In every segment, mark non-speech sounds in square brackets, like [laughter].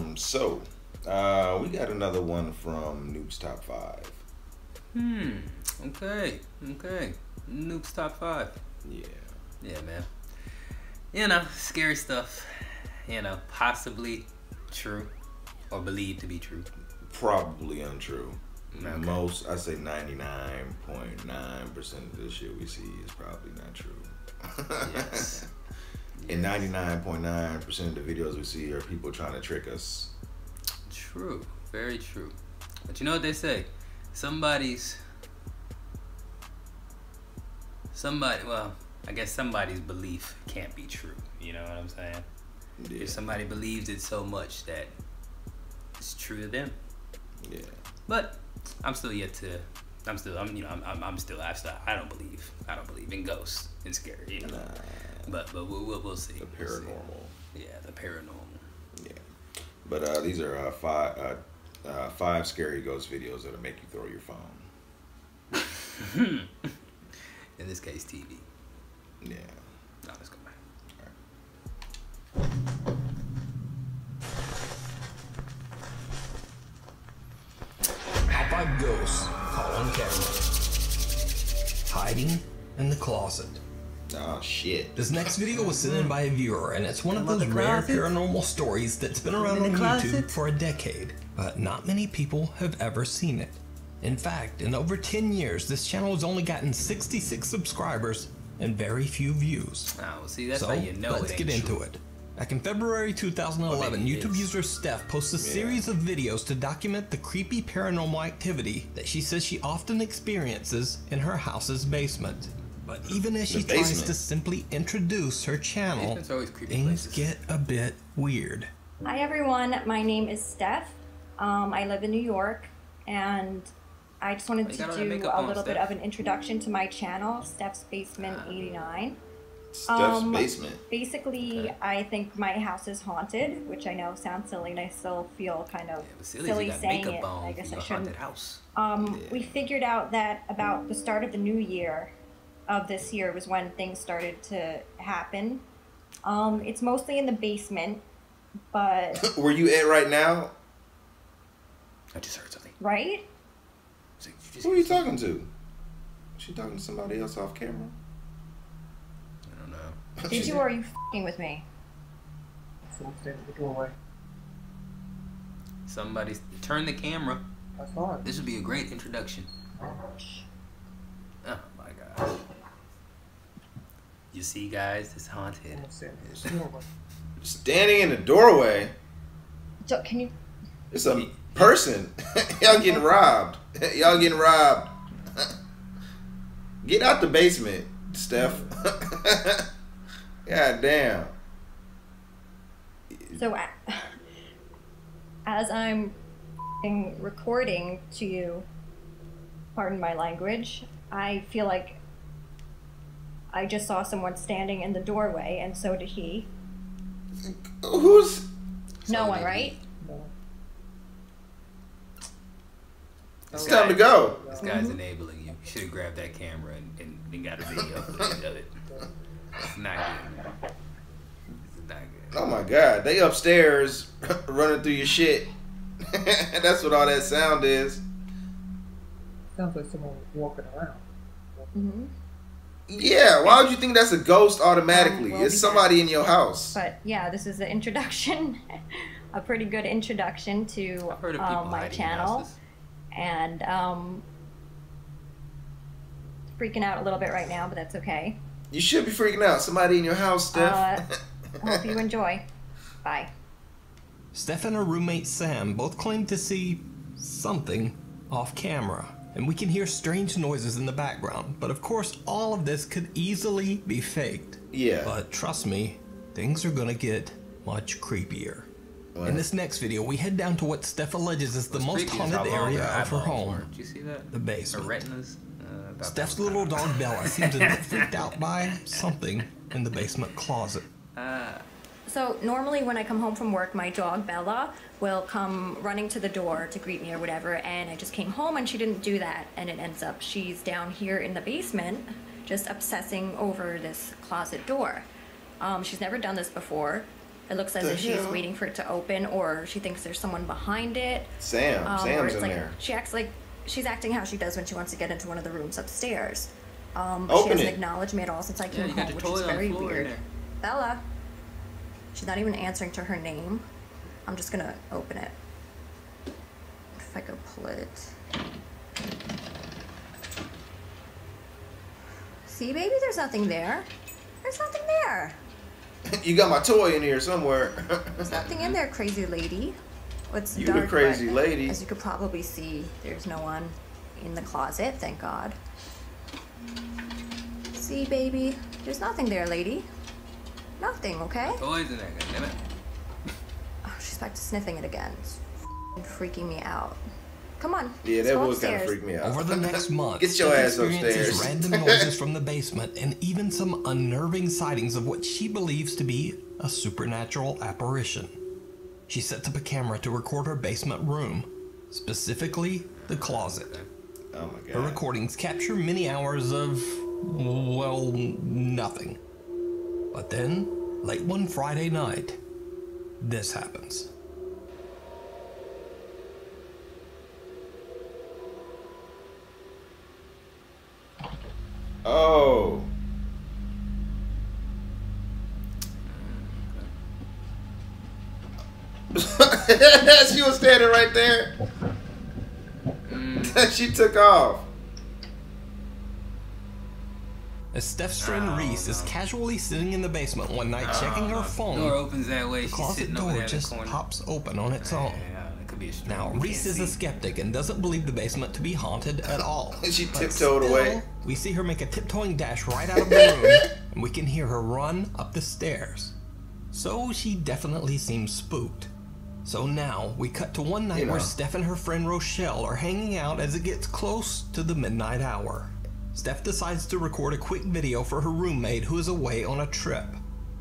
Um, so uh we got another one from Nukes Top Five. Hmm. Okay. Okay. Nukes top five. Yeah. Yeah, man. You know, scary stuff. You know, possibly true or believed to be true. Probably untrue. Okay. Most I say ninety nine point nine percent of the shit we see is probably not true. [laughs] Yes. And ninety nine point nine percent of the videos we see are people trying to trick us. True. Very true. But you know what they say? Somebody's. Somebody. Well, I guess somebody's belief can't be true. You know what I'm saying? Yeah. If somebody believes it so much that it's true to them. Yeah. But I'm still yet to. I'm still. I'm. You know. I'm. I'm, I'm still. I still. I don't believe. I don't believe in ghosts and scary. You know. Nah. But but we'll we'll, we'll see. The We'll see. paranormal. Yeah, the paranormal. Yeah. But uh, these are uh, five uh, uh, five scary ghost videos that'll make you throw your phone. [laughs] In this case, TV. Yeah. No, let's go back. Top five ghosts caught on camera. Hiding in the closet. Oh shit. This next video was sent in by a viewer, and it's one of those rare paranormal stories that's been around on the YouTube for a decade, but not many people have ever seen it. In fact, in over 10 years, this channel has only gotten 66 subscribers and very few views. Oh, see, that's so how you know let's it get ain't into it. Back in February 2011, Well, maybe it YouTube is. user Steph posts a series of videos to document the creepy paranormal activity that she says she often experiences in her house's basement. But even as she The tries to simply introduce her channel, Basements are always creepy things places. get a bit weird. Hi everyone, my name is Steph. Um, I live in New York, and I just wanted to got all that do a on, little bit of an introduction to my channel, Steph's Basement 89. Steph's Um, basement. Basically, Okay. I think my house is haunted, which I know sounds silly, and I still feel kind of Yeah, silly, silly saying it. on I guess I shouldn't. house. Um, Yeah. We figured out that about the start of the new year of this year was when things started to happen. Um, it's mostly in the basement, but [laughs] Where you at right now? I just heard something. right? Like, just Who are you talking to? She talking to somebody else off camera? I don't know. [laughs] Did you or are you fing with me? Someone standing at the doorway. Somebody turn the camera. I saw it. This would be a great introduction. Oh my god. You see, guys, it's haunted. Standing at the doorway. Standing in the doorway. So, can you? It's a person. [laughs] Y'all getting robbed. [laughs] Y'all getting robbed. [laughs] Get out the basement, Steph. God damn. So, a- as I'm recording to you, pardon my language, I feel like I just saw someone standing in the doorway, and so did he. Who's no one, right? No. it's time to go. This guy's enabling you. You should have grabbed that camera and, and, and got a video of it. It's not good. It's not good. Oh my god, they upstairs [laughs] running through your shit. [laughs] That's what all that sound is. Sounds like someone walking around. hmm Yeah, why would you think that's a ghost automatically? Um, well, it's somebody in your house. But yeah, this is the introduction, [laughs] a pretty good introduction to I've heard of people um, my channel, houses. and um, freaking out a little bit right now, but that's okay. You should be freaking out. Somebody in your house, Steph. [laughs] Hope you enjoy. Bye. Steph and her roommate Sam both claim to see something off camera, and we can hear strange noises in the background. But of course, all of this could easily be faked. yeah. But trust me, things are gonna get much creepier. In this next video, we head down to what Steph alleges is the What's most creepy is how haunted area of her home. were. Did you see that? The basement. Her retinas. Uh, Steph's little dog Bella seems a bit [laughs] freaked out by something in the basement closet. So normally when I come home from work, my dog Bella will come running to the door to greet me or whatever, and I just came home and she didn't do that, and it ends up she's down here in the basement, just obsessing over this closet door. Um, she's never done this before. It looks as The if she's hell? waiting for it to open, or she thinks there's someone behind it. Sam. Um, Sam's in like there. she acts like she's acting how she does when she wants to get into one of the rooms upstairs. Um, she Open hasn't it. acknowledged me at all since I came you got home, which is toilet on the very weird. Bella. She's not even answering to her name. I'm just gonna open it. If I go pull it. See, baby, there's nothing there. There's nothing there. [laughs] you got my toy in here somewhere. There's nothing in there, crazy lady. It's You the crazy but lady. As you could probably see, there's no one in the closet, thank God. See, baby, there's nothing there, lady. Nothing, okay? Toys in there, goddammit. [laughs] Oh, she's back to sniffing it again. It's f***ing freaking me out. Come on. yeah, let's that go was kind of upstairs. freaked me out. Over the next [laughs] month, Get your Steph ass experiences upstairs. random [laughs] noises from the basement and even some unnerving sightings of what she believes to be a supernatural apparition. She sets up a camera to record her basement room, specifically the closet. oh my god. Her recordings capture many hours of, well, nothing. But then, late one Friday night, this happens. Oh. [laughs] she was standing right there. Mm. [laughs] she took off. As Steph's friend oh, Reese is casually sitting in the basement one night checking her oh, phone, Door opens that way. the closet door the just pops open on its own. Yeah, that could be a. Now, Reese is a skeptic and doesn't believe the basement to be haunted at all. [laughs] She tiptoed still, away. We see her make a tiptoeing dash right out of the room, [laughs] and we can hear her run up the stairs. So she definitely seems spooked. So now we cut to one night You know. where Steph and her friend Rochelle are hanging out as it gets close to the midnight hour. Steph decides to record a quick video for her roommate who is away on a trip.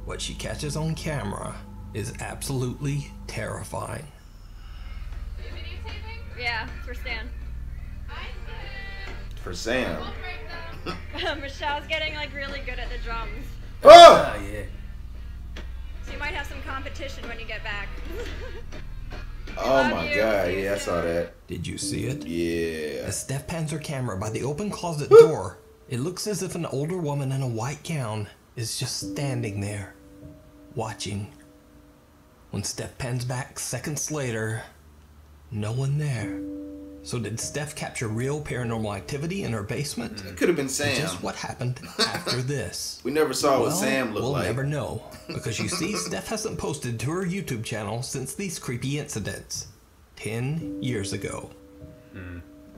What she catches on camera is absolutely terrifying. Yeah, for Stan. For Sam. [laughs] Michelle's getting like really good at the drums. Oh! Oh, yeah. So you might have some competition when you get back. [laughs] Oh my you. god, yeah, I saw that. Did you see it? Yeah. As Steph pans her camera by the open closet door, it looks as if an older woman in a white gown is just standing there, watching. When Steph pans back seconds later, no one there. So did Steph capture real paranormal activity in her basement? It could have been Sam. Just what happened after [laughs] this? We never saw what Sam looked like. we'll never know [laughs] because you see, Steph hasn't posted to her YouTube channel since these creepy incidents ten years ago.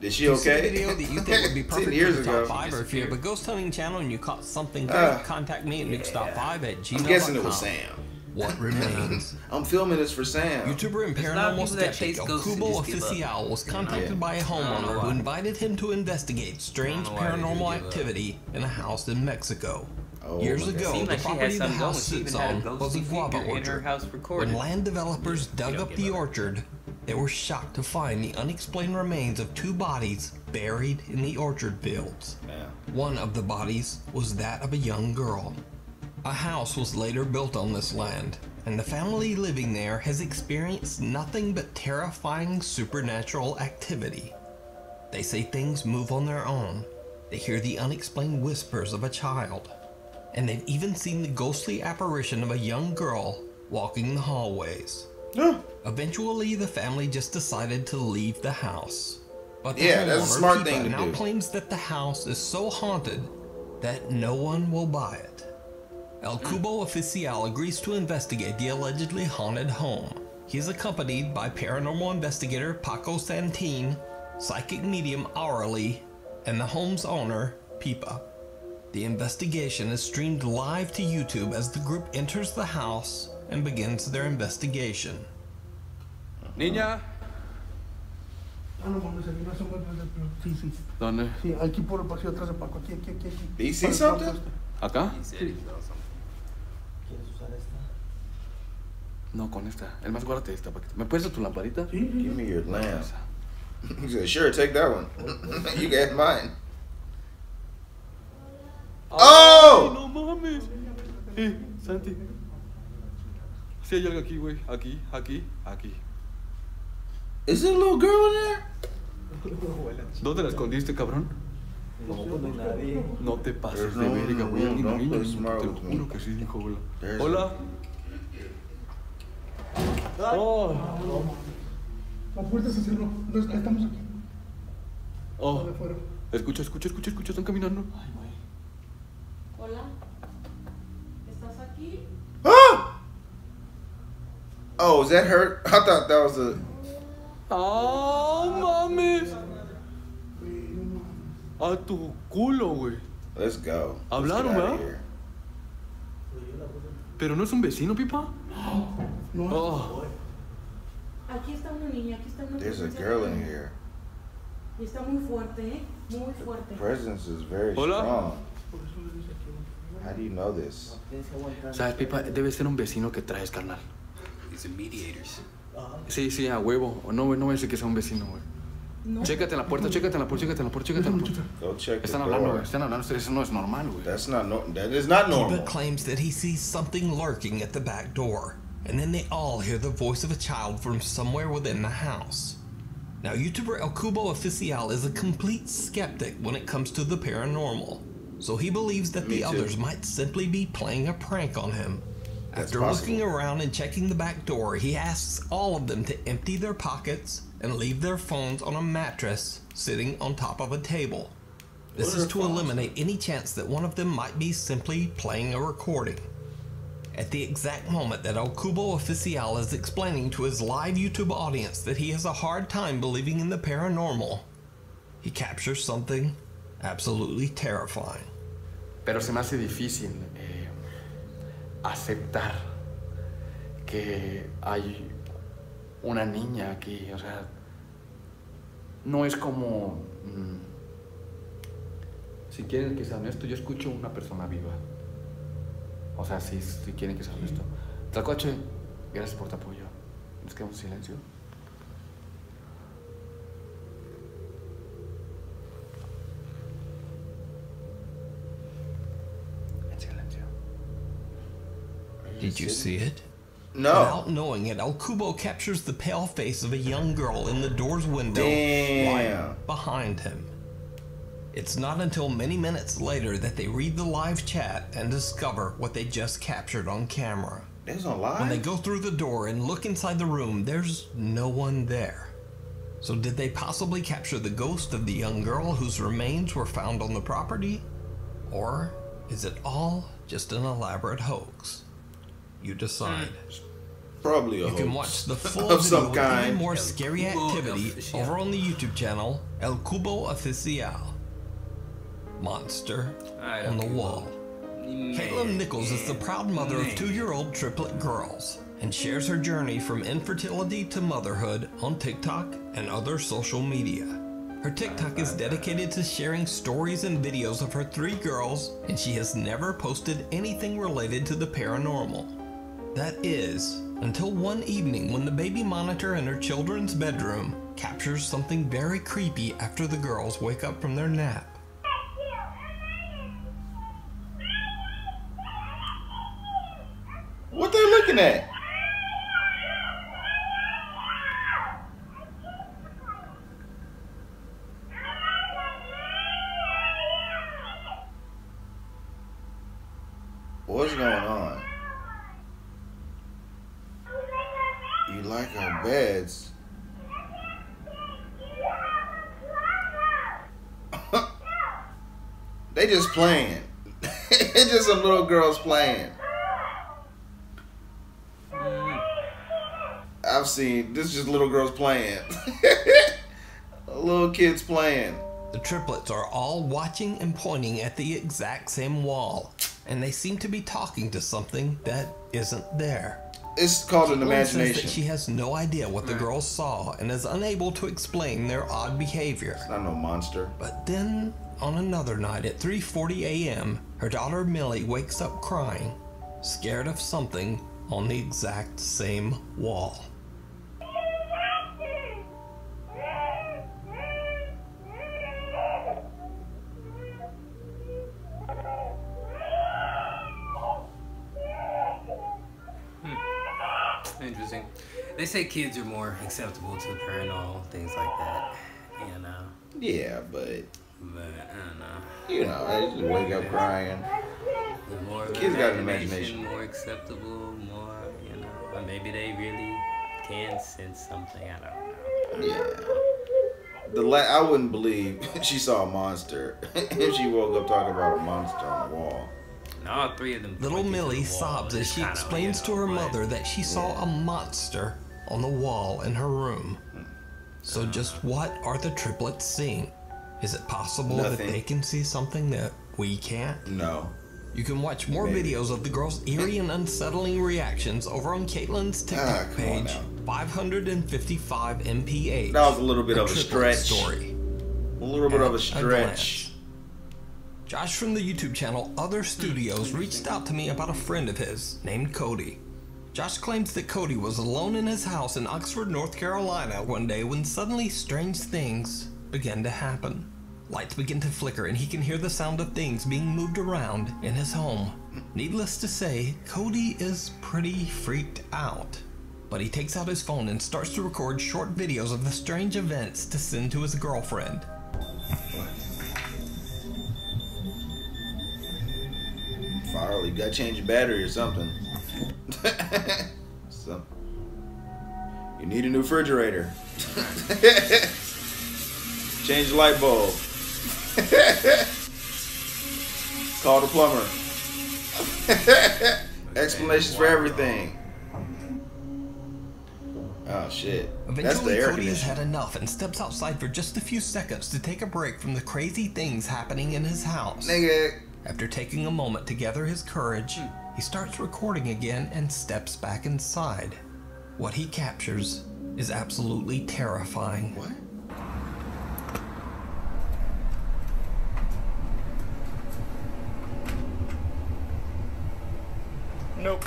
Did she If you okay? video that you think would be [laughs] Ten perfect years for the ago. top five, or if you have a ghost hunting channel and you caught something Ah. contact me at nukes.5 at gmail.com. I'm guessing it was Sam. What [laughs] remains? I'm filming this for Sam. YouTuber and There's a lot paranormal people that skeptic chase El Cubo just. Oficial was contacted Yeah. by a homeowner who invited him to investigate strange I don't know why they paranormal didn't up. activity in a house in Mexico. Oh Years ago, Seemed the like property the house sits even a on was a guava in her orchard. house. When land developers dug up the up. orchard, they were shocked to find the unexplained remains of two bodies buried in the orchard fields. Yeah. One of the bodies was that of a young girl. A house was later built on this land, and the family living there has experienced nothing but terrifying supernatural activity. They say things move on their own. They hear the unexplained whispers of a child. And they've even seen the ghostly apparition of a young girl walking the hallways. Eventually, the family just decided to leave the house. But the Yeah, that's a smart thing to now do. claims that the house is so haunted that no one will buy it. El Cubo Oficial agrees to investigate the allegedly haunted home. He is accompanied by paranormal investigator Paco Santin, psychic medium Hourly, and the home's owner, Pipa. The investigation is streamed live to YouTube as the group enters the house and begins their investigation. Niña, Ah, no mames, aquí no se encuentra el pero Sí, sí. ¿dónde? Sí, aquí por el pasillo atrás de Paco. Aquí, aquí, aquí. aquí. Did you see Por el something? cuarto este. ¿Acá? He No, con esta. El más guárdate esta, Paquito. ¿Me puedes dar tu lamparita? Sí, Give me your lamp. He said, sure, take that one. [laughs] you have mine. Ay, Oh! no mames. Eh, Santi. Sí hay algo aquí, güey. Aquí, aquí, aquí. Is there a little girl in there? ¿Dónde la escondiste, cabrón? No, pues no hay nadie. No te pases de verga, güey. no, Alguien smart Te juro que sí dijo hola. Hola. Oh, La puerta se cerró. No, estamos aquí. oh. Escucha, escucha, escucha, escucha. Están caminando. Hola, ¿estás aquí? Oh, is that her? I thought that was a. ¡Ah, mames! A tu culo, güey. Let's go. Hablaron, ¿verdad? ¿Pero no es un vecino, pipa? No. Oh, Aquí está una niña, aquí está una There's a girl in here. Y está muy fuerte, ¿eh? Muy fuerte. Presence is very Hola. strong. How do you know this? ¿Sabes, pipa? Debe ser un vecino que traes, carnal. These are mediators. Sí, sí, a huevo. No, no voy a decir que sea un vecino, güey. No. Chécate en la puerta, chécate en la puerta, chécate en la puerta, chécate en la puerta. Go check the Están hablando, door. güey. Están hablando. Eso no es normal, güey. That's not no. That is not normal. claims that he sees something lurking at the back door, and then they all hear the voice of a child from somewhere within the house. Now, YouTuber El Cubo Oficial is a complete skeptic when it comes to the paranormal, so he believes that Me the too. others might simply be playing a prank on him. That's After possible. looking around and checking the back door, he asks all of them to empty their pockets and leave their phones on a mattress sitting on top of a table. This What is to eliminate any chance that one of them might be simply playing a recording. At the exact moment that El Cubo Oficial is explaining to his live YouTube audience that he has a hard time believing in the paranormal, he captures something absolutely terrifying. Pero se me hace difícil eh, aceptar que hay una niña aquí. O sea, no es como... mm, si quieren que sea honesto, yo escucho una persona viva. O sea, si, si quieren que sea honesto. Tlacoche, gracias por tu apoyo. Nos quedamos en silencio. En silencio. Did you see it? No. Without knowing it, El Cubo captures the pale face of a young girl in the door's window Damn. right behind him. It's not until many minutes later that they read the live chat and discover what they just captured on camera. There's no When they go through the door and look inside the room, there's no one there. So, did they possibly capture the ghost of the young girl whose remains were found on the property? Or is it all just an elaborate hoax? You decide. Probably a You can watch the [laughs] full of video some with even kind. more El scary activity over on the YouTube channel El Cubo Oficial. Monster on the wall. Man, Caitlin Nichols is the proud mother of two year old triplet girls and shares her journey from infertility to motherhood on TikTok and other social media. Her TikTok is dedicated to sharing stories and videos of her three girls, and she has never posted anything related to the paranormal. That is, until one evening when the baby monitor in her children's bedroom captures something very creepy after the girls wake up from their nap. What they looking at? What's going on? You like our beds? [laughs] they just playing. [laughs] it's just some little girls playing. I've seen this is just little girls playing. [laughs] little kids playing. The triplets are all watching and pointing at the exact same wall, and they seem to be talking to something that isn't there. It's called an Caitlin says that imagination. she has no idea what the hmm. girls saw and is unable to explain their odd behavior. It's Not no monster. But then, on another night at 3:40 a.m., her daughter Millie wakes up crying, scared of something on the exact same wall. Interesting. They say kids are more acceptable to the paranormal things like that. You know, Yeah, but but I don't know. you know, I just wake up crying. The more Kids got an imagination, more acceptable, more you know. Or maybe they really can sense something. I don't know. Yeah. The la- I wouldn't believe [laughs] she saw a monster if [laughs] she woke up talking about a monster on the wall. And all three of them. Little pointed to the Millie sobs as she explains you to her but- mother that she saw a monster on the wall in her room. So, just what are the triplets seeing? Is it possible that they can see something that we can't? No. You can watch more Maybe. videos of the girls' eerie and unsettling reactions over on Caitlin's TikTok Ah, come on page, now. 555 MPH. That was a little bit of a stretch. Story. A little bit of a stretch. glance. Josh from the YouTube channel Other Studios reached out to me about a friend of his named Cody. Josh claims that Cody was alone in his house in Oxford, North Carolina one day when suddenly strange things began to happen. Lights begin to flicker and he can hear the sound of things being moved around in his home. Needless to say, Cody is pretty freaked out. But he takes out his phone and starts to record short videos of the strange events to send to his girlfriend. Farley, you gotta change your battery or something. [laughs] so, you need a new refrigerator. [laughs] change the light bulb. [laughs] Call the plumber. Explanations for everything. Oh shit. That's the Eventually, Cody has had enough and steps outside for just a few seconds to take a break from the crazy things happening in his house. Nigga. After taking a moment to gather his courage, he starts recording again and steps back inside. What he captures is absolutely terrifying. What? Nope.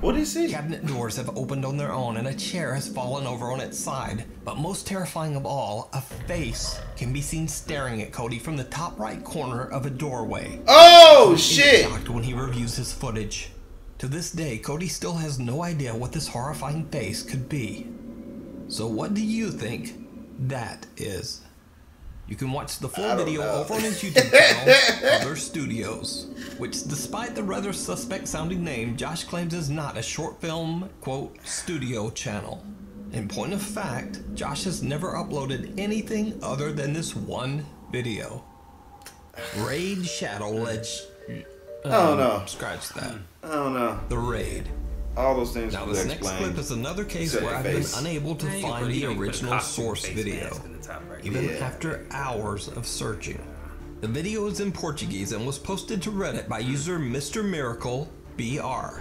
What is it? Cabinet doors have opened on their own and a chair has fallen over on its side. But most terrifying of all, a face can be seen staring at Cody from the top right corner of a doorway. Oh shit! shocked when he reviews his footage. To this day, Cody still has no idea what this horrifying face could be. So, what do you think that is? You can watch the full video know. over on his [laughs] YouTube channel, Other Studios, which, despite the rather suspect sounding name, Josh claims is not a short film, quote, studio channel. In point of fact, Josh has never uploaded anything other than this one video. Raid Shadow Ledge. Oh no. Scratch that. Oh no. The Raid. All those things Now, this next explained. clip is another case Except where I've been unable to Yeah, find the can put a original source face video, mask top right. even Yeah. after hours of searching. The video is in Portuguese and was posted to Reddit by user Mr. Miracle BR.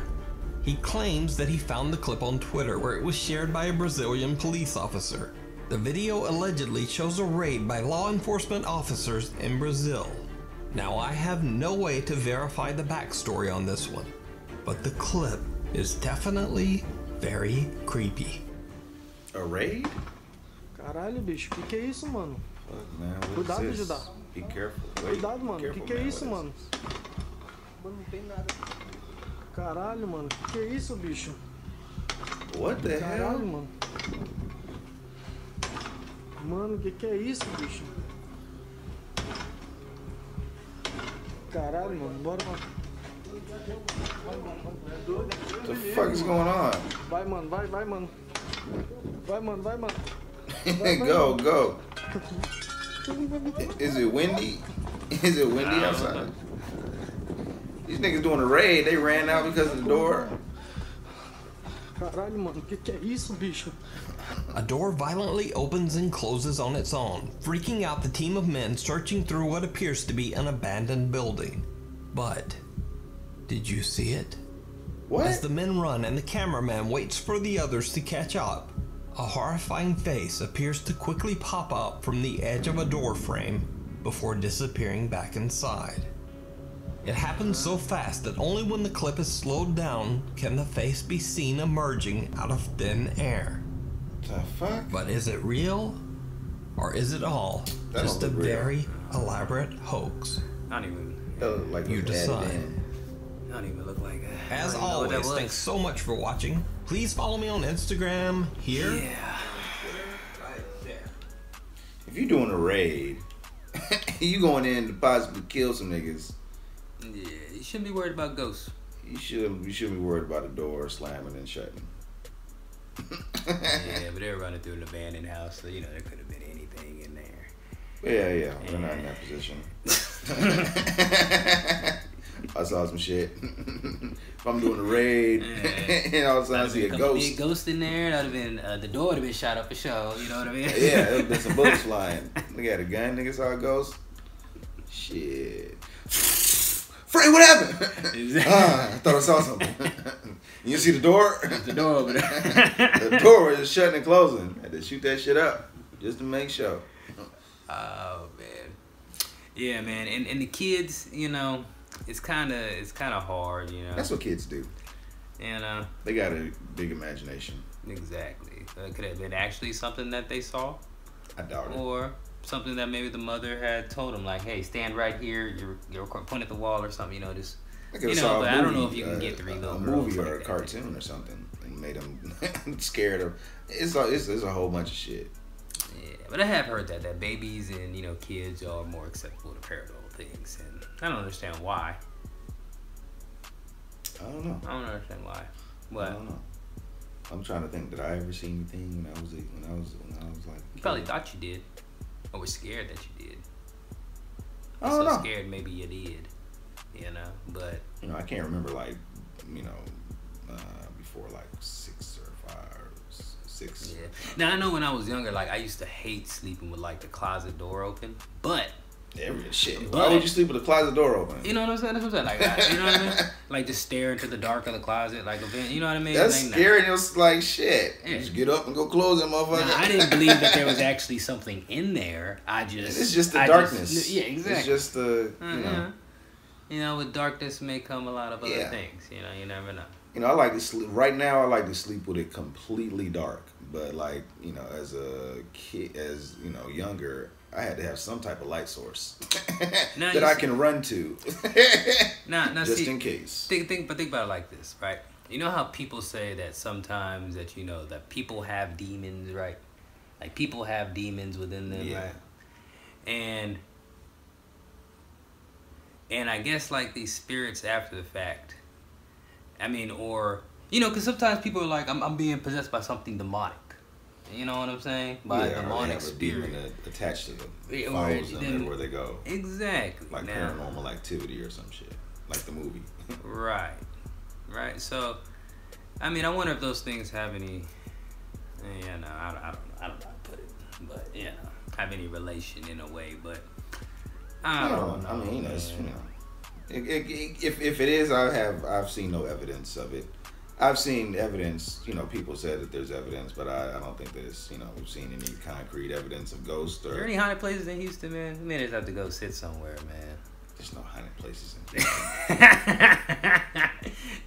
He claims that he found the clip on Twitter where it was shared by a Brazilian police officer. The video allegedly shows a raid by law enforcement officers in Brazil. Now, I have no way to verify the backstory on this one, but the clip is definitely very creepy. A raid? Caralho, bicho, que que é isso, mano? Man. What is Cuidado, this? Judá. Be careful. Wait, Cuidado, mano. Que careful, que é man. isso, mano? Mano, não tem nada. Caralho, mano. Que que é isso, bicho? What the Caralho, hell? mano. Mano, que que é isso, bicho? Caralho, mano. Bora, mano. What the fuck is going on? Vai, mano. Vai, vai, mano. Vai, mano. Vai, mano. [laughs] go, go. [laughs] Is it windy? Is it windy outside? These niggas doing a raid. They ran out because of the door. Caralho, mano. Que que é isso, bicho? A door violently opens and closes on its own, freaking out the team of men searching through what appears to be an abandoned building. But, did you see it? What? As the men run and the cameraman waits for the others to catch up, a horrifying face appears to quickly pop up from the edge of a door frame before disappearing back inside. It happens so fast that only when the clip is slowed down can the face be seen emerging out of thin air. the fuck? But is it real? Or is it all That just a real. very elaborate hoax? Not even. Like You decide. was added decide. in. don't even look like that. As don't even know what that always, thanks so much for watching. Please follow me on Instagram here. Yeah. If you're doing a raid, [laughs] you going in to possibly kill some niggas. Yeah, you shouldn't be worried about ghosts. You should you should be worried about the door slamming and shutting. yeah, [laughs] but they're running through an abandoned house, so you know there could have been anything in there. Yeah, yeah, we're not in that position. [laughs] I saw some shit. [laughs] if I'm doing a raid and all of a sudden I see a ghost, a ghost in there. That'd have been uh, the door would have been shot up for show. You know what I mean? yeah, there's been some bullets [laughs] flying. Nigga had a gun, nigga saw a ghost. Shit. [laughs] Frank, what happened? ah, I thought I saw something. you see the door? the door over there. the door was just shutting and closing. I Had to shoot that shit up just to make sure. Oh man, yeah, man, and and the kids, you know, it's kind of it's kind of hard, you know. That's what kids do. You know. They got a big imagination. Exactly. So it could have been actually something that they saw, I doubt it. or something that maybe the mother had told them, like, "Hey, stand right here. You're you're point at the wall or something." You know, just I you know. But I don't know if you can uh, get three a, little a movie or like a cartoon or something and made them [laughs] scared of. It's a, it's, it's a whole bunch of shit. But I have heard that that babies and you know kids are more acceptable to paranormal things, and I don't understand why. I don't know. I don't understand why. What? I don't know. I'm trying to think. Did I ever see anything when I was when I was when I was like? You probably thought you did, or was scared that you did. I don't so know. scared maybe you did, you know. But You know, I can't remember like you know uh, before like six six. yeah. Now I know when I was younger, like I used to hate sleeping with like the closet door open, but Every shit. Why would you sleep with the closet door open? you know what I'm saying? That's what I'm saying. Like you know what I mean? [laughs] Like just stare into the dark of the closet, like. You know what I mean? That's Like, nah. scary. It was like shit. Yeah. Just get up and go close that motherfucker. I didn't believe that there was actually something in there. I [laughs] just It's just the I darkness. yeah, exactly. It's just the you uh-huh. know. You know, with darkness may come a lot of other Yeah. things. You know, you never know. You know, I like to sleep. Right now, I like to sleep with it completely dark. But like, you know, as a kid, as you know, younger, I had to have some type of light source [laughs] Now that I see- can run to, [laughs] now just see, in case. Think, think, but think about it like this, right? You know how people say that sometimes that you know that people have demons, right? Like people have demons within them, Yeah. right? And and I guess like these spirits after the fact. I mean, or you know, because sometimes people are like, I'm, I'm being possessed by something demonic. You know what I'm saying? By a yeah, demonic have a spirit. demon attached to them, Yeah, follows them everywhere they go, Exactly. like now. paranormal activity or some shit, like the movie. [laughs] Right. Right. So, I mean, I wonder if those things have any. Yeah, no, I, don't- I don't know. I don't know how to put it, but you know, have any relation in a way. But I don't know. I mean, it's, you know, it, it, it- if if it is, I have I've seen no evidence of it. I've seen evidence. You know, people said that there's evidence, but I, I don't think that it's you know we've seen any concrete evidence of ghosts or. Are there any haunted places in Houston, man? We may just have to go sit somewhere, man. there's no haunted places. In, [laughs] Houston.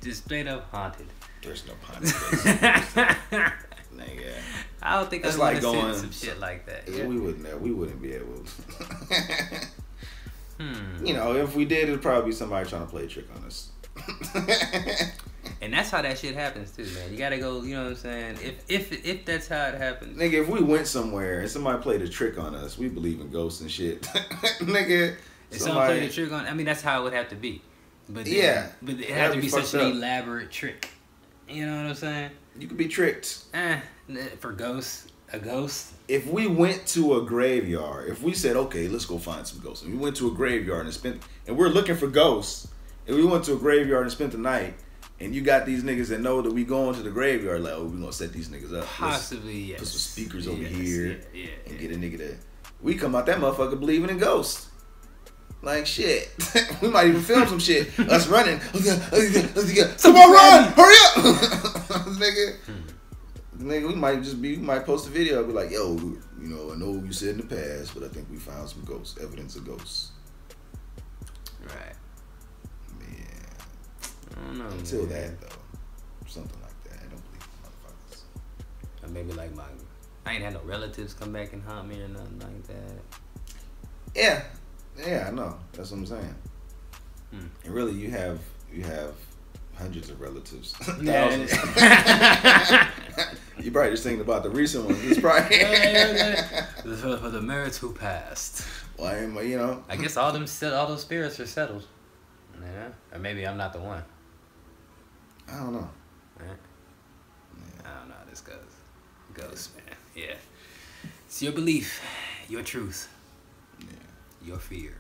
just straight up haunted. there's no haunted places. [laughs] Nigga. I don't think that's like going- some shit like that. Yeah, Yeah. We wouldn't. We wouldn't be able. [laughs] Hmm. you know, if we did, it'd probably be somebody trying to play a trick on us. And that's how that shit happens too, man. You gotta go. You know what I'm saying? If if if that's how it happens, Nigga, if we went somewhere and somebody played a trick on us, we believe in ghosts and shit. [laughs] Nigga, If someone played a trick on, I mean, that's how it would have to be. But then, Yeah. but it had to be such fucked an elaborate trick. You know what I'm saying? you could be tricked. Eh, for ghosts, a ghost. If we went to a graveyard, if we said, okay, let's go find some ghosts, and we went to a graveyard and spent, and we're looking for ghosts, and we went to a graveyard and spent the night, and you got these niggas that know that we going to the graveyard, like, oh, we gonna set these niggas up. Possibly, yes. Put some speakers over Yes, here Yeah, yeah, and yeah. get a nigga to. We come out that motherfucker believing in ghosts. Like shit. [laughs] we might even film some shit. Us running. [laughs] [laughs] Come on, run! Hurry up! nigga. Hmm. Nigga, we might just be, we might post a video, I'll be like, yo, you know, I know what you said in the past, but I think we found some ghosts, evidence of ghosts. Right. Yeah. I don't know. Until man. that, though. Something like that. I don't believe motherfuckers. Or maybe like my, I ain't had no relatives come back and haunt me or nothing like that. Yeah. Yeah, I know. That's what I'm saying. Hmm. And really, you have you have hundreds of relatives. Yeah. [laughs] [laughs] [laughs] Thousands. you probably just thinking about the recent ones. It's probably. [laughs] for, for the merits who passed. Why am I, you know? I guess all them set, all those spirits are settled. Yeah, or maybe I'm not the one. I don't know. I don't know how this goes. Goes, man. Yeah. It's your belief, your truth, Yeah. your fear.